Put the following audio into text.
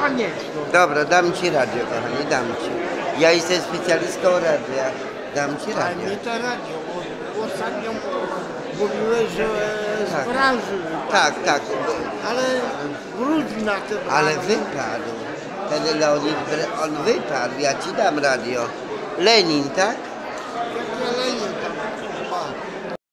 Koniecznie. Dobra, dam ci radio, kochanie, dam ci. Ja jestem specjalistką radia. Dam ci radio. Ale nie to radio, bo ostatnio mówiłeś, że Tak. z branży, Tak, tak. ale wróć na te Ale wypadł. Ten Leonid, on wypadł. Ja ci dam radio. Lenin, tak?